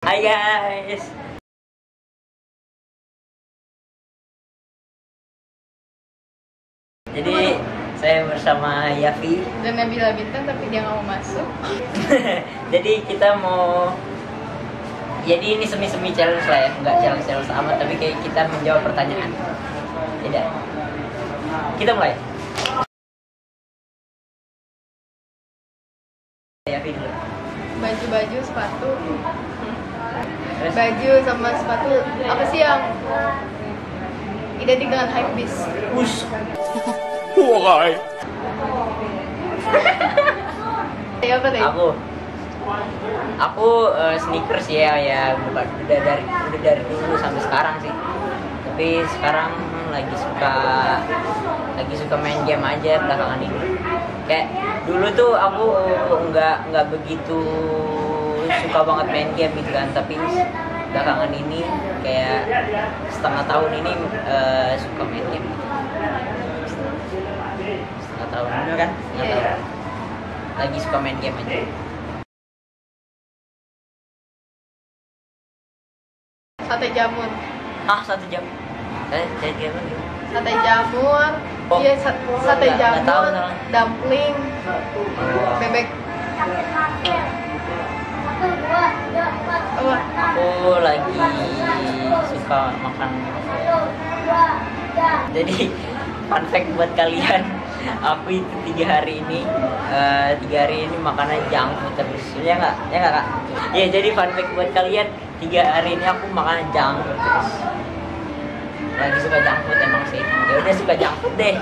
Hai guys. Jadi saya bersama Yafi. dan Nabila Bintang tapi dia nggak mau masuk Jadi kita mau jadi ini semi-semi challenge lah ya, nggak challenge challenge amat, tapi kayak kita menjawab pertanyaan. Tidak. Kita mulai. Yafi dulu. baju-baju sepatu? Baju sama sepatu apa sih yang identik dengan hype beast? Push. Why? ya apa deh Aku. Aku eh, sneakers ya ya bukan udah dari udah dari dulu sampai sekarang sih. Tapi sekarang lagi suka lagi suka main game aja belakangan ini. Kayak dulu tuh aku nggak nggak begitu suka banget main game gitu kan tapi belakangan ini kayak setengah tahun ini eh, suka main game. Setengah tahun ini kan? Setengah Iya, iya. tahun. lagi suka main game aja. Sate jamur. Ah satu jam saya saya game lagi sate jamur. Oh. iya sa- sate Nggak- nggak tahu, jamur soalnya. dumpling bebek aku lagi suka makan. Jadi fun fact buat kalian. Aku itu tiga hari ini eh, tiga hari ini makannya junk food terus. Ya nggak? Ya nggak kak? Ya jadi fun fact buat kalian tiga hari ini aku makan junk food terus. Lagi suka junk food emang sih. Ya udah suka junk food deh.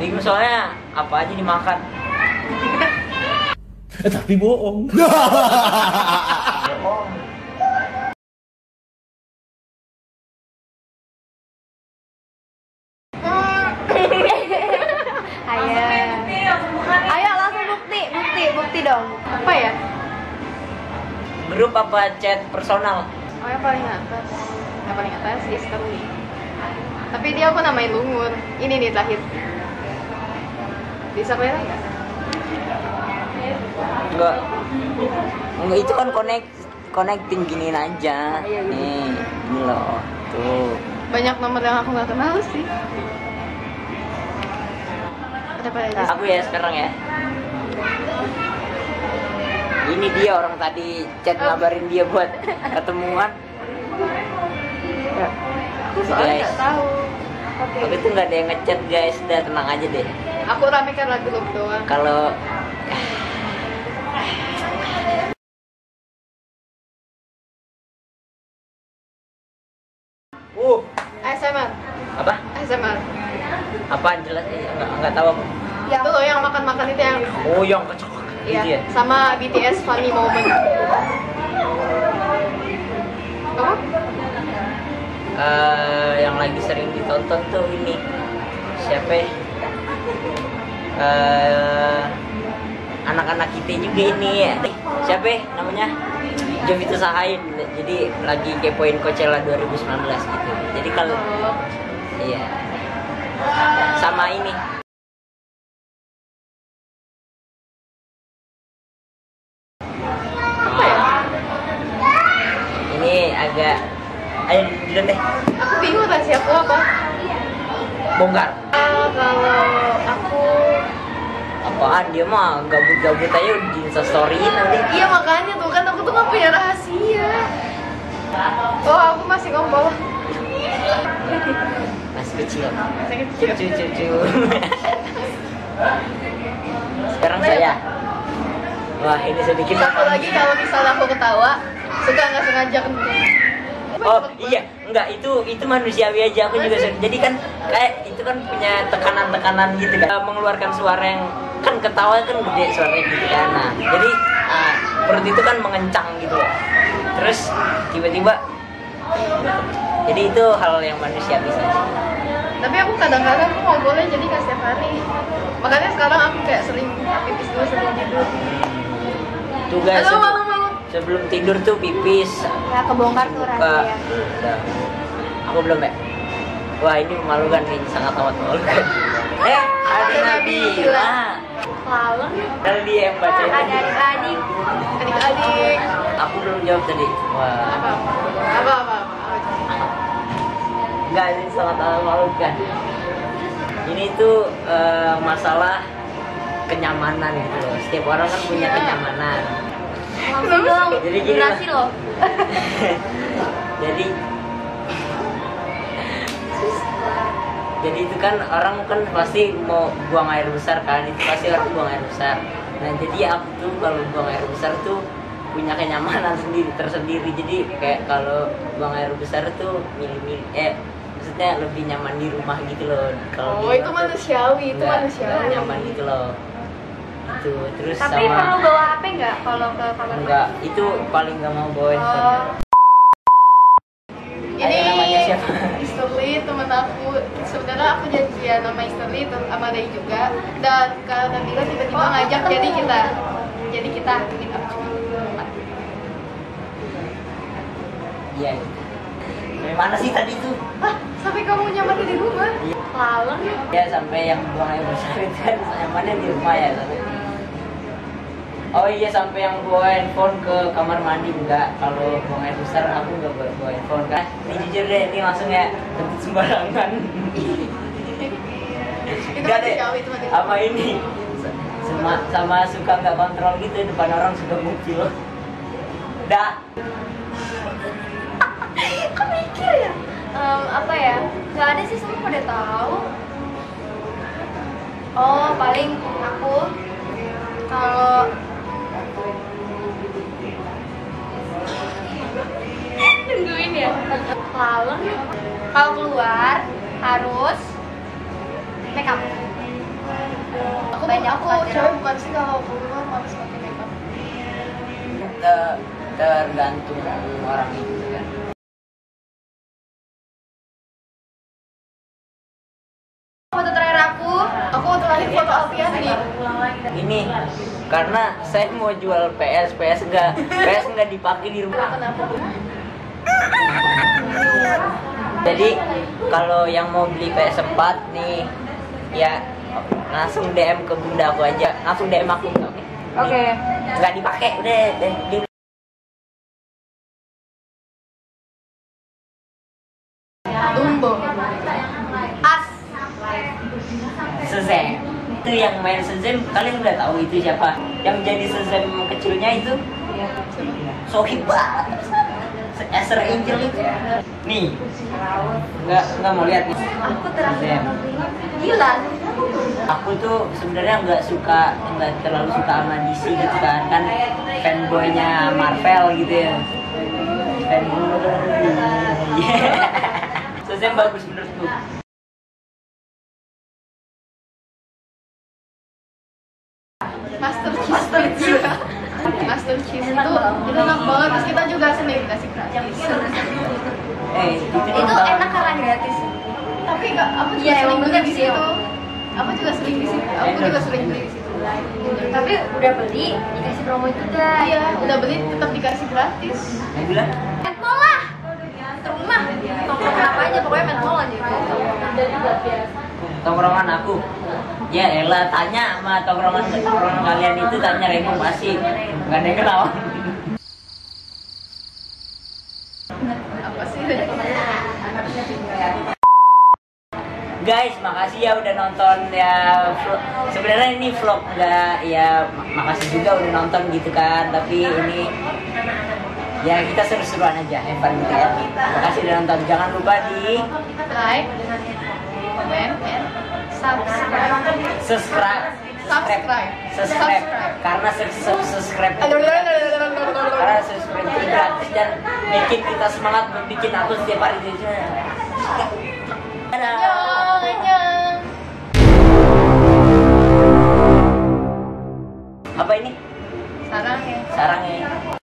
Bingung soalnya apa aja dimakan? Tapi bohong. bukti dong. apa ya grup apa chat personal oh yang paling atas yang paling atas history tapi dia aku namain lungur ini nih terakhir bisa kelihatan nggak Enggak. Enggak itu kan connect connecting giniin aja. Iya, iya. Nih, ini loh. Tuh. banyak nomor yang aku nggak kenal sih ada pada aja Aku ya sekarang ya. Ini dia orang tadi chat ngabarin dia buat ketemuan. aku soalnya guys. nggak tahu Tapi itu nggak ada yang ngechat guys, udah tenang aja deh. aku ramekan lagu grup doang Kalau Uh, ASMR apa? ASMR Apaan jelas eh, enggak enggak tahu aku. itu loh yang makan-makan itu yang Oh, yang kecok. Iya, Gitu ya. sama BTS Funny Moment. Apa? Eh, yang lagi sering ditonton tuh ini siapa ya? Eh, anak-anak kita juga ini ya siapa ya namanya Jovita Sahain jadi lagi kepoin Coachella 2019 gitu jadi kalau Oh, iya sama ini apa ya? ini agak ayo dulu deh Aku bingung rahasia aku apa. Bongkar Ah, kalau aku apaan dia mah gabut-gabut aja di instastoryin nanti Iya makanya tuh kan aku tuh gak punya rahasia. Oh aku masih ngompol. masih kecil Masih kecil. cucu cucu sekarang saya wah ini sedikit Satu lagi kalau misalnya aku ketawa suka nggak sengaja. Oh iya. Enggak itu itu manusiawi aja. Aku juga jadi kan kayak itu kan punya tekanan-tekanan gitu kan. Mengeluarkan suara yang kan ketawa kan gede suaranya gitu kan. Nah jadi ah, perut itu kan mengencang gitu. Terus tiba-tiba jadi itu hal yang manusiawi saja. Tapi aku kadang-kadang aku ngobrolnya jadi nggak setiap hari. Makanya sekarang aku kayak sering pipis dulu sebelum tidur. juga Halo, sebelum, tidur tuh pipis Ya kebongkar tuh rahasia. udah aku belum ya wah ini memalukan nih sangat amat memalukan eh ada Nabila Lalu Kali dia yang baca ada adik-adik Adik-adik. aku belum jawab tadi wah Apa apa apa. Enggak, ini sangat memalukan. Ini tuh eh, masalah kenyamanan gitu loh. Setiap orang kan punya Iya. kenyamanan. Langsung dong. Jadi gini Durasi lah. loh. Jadi jadi itu kan orang kan pasti mau buang air besar kan itu pasti orang buang air besar nah jadi aku tuh kalau buang air besar tuh punya kenyamanan sendiri tersendiri jadi kayak kalau buang air besar tuh milih-milih eh maksudnya lebih nyaman di rumah gitu loh kalau Oh itu manusiawi, itu manusiawi. nyaman gitu loh itu terus Tapi sama perlu bawa HP nggak kalau ke kamar enggak itu paling nggak mau bawa handphone. Oh. Ada namanya siapa? Easterly temen aku. Sebenarnya aku janjian sama Easterly tem- sama Day juga. Dan Kak Nabila tiba-tiba ngajak jadi kita jadi kita meet up cuma? Iya dari mana sih tadi tuh? Hah, sampai kamu nyaman di rumah? Lalu ya? Sampai yang buang air besar itu kan nyamannya di rumah ya tapi Oh iya sampai yang bawa handphone ke kamar mandi enggak kalau buang air besar aku enggak bawa, bawa handphone kan ini jujur deh ini langsung ya kentut sembarangan enggak deh sama ini sama, sama suka nggak kontrol gitu depan orang suka bukil dah Kok mikir ya? Em, apa ya? Gak ada sih semua pada tahu. Oh, paling aku kalau Lalu kalau keluar harus make up. Aku Banyak aku cewek bukan sih kalau keluar males pakai makeup. Te- tergantung orang itu kan Foto terakhir aku, Aku terakhir foto Alfian nih. ini karena saya mau jual PS PS enggak PS enggak dipakai di rumah Kenapa? jadi kalau yang mau beli PS 4 nih ya langsung DM ke bunda aku aja. Langsung DM aku oke? Oke. nggak dipakai udah deh Dumbo. as. Sezem itu yang main Sezem kalian udah tahu itu siapa? Yang jadi Sezem kecilnya itu? Sohib banget Esther Angel itu. Nih. Nggak nggak mau lihat nih. Aku terakhir gila. aku tuh sebenarnya nggak suka nggak terlalu suka sama DC gitu kan. Kan fanboynya Marvel gitu ya. Fanboy Shazam bagus menurutku. Master Cheese Master Cheese Master itu itu enak banget. Terus kita juga sering dikasih gratis eh itu, Itu enak karena gratis. Tapi nggak aku juga Iya, sering emang beli di situ. aku juga sering di situ. Aku juga sering beli di situ. Tapi udah beli dikasih promo juga. iya udah beli tetap dikasih gratis. Bilang Metmol lah. Terumah. Tongkrong apa aja pokoknya metmol aja. tongkrongan aku. Ya elah tanya sama tongkrongan tongkrongan kalian itu tanya Remo pasti nggak ada yang kenal apa sih guys makasih ya udah nonton ya vlog. sebenarnya ini vlog nggak ya mak- makasih juga udah nonton gitu kan. Tapi ini ya kita seru-seruan aja have fun gitu ya. Makasih udah nonton. Jangan lupa di like comment and subscribe. Subscribe. Subscribe. Subscribe. karena sub- sub- subscribe karena subscribe itu gratis dan bikin kita semangat bikin aku setiap hari Dadah. apa ini? Sarangnya sarangnya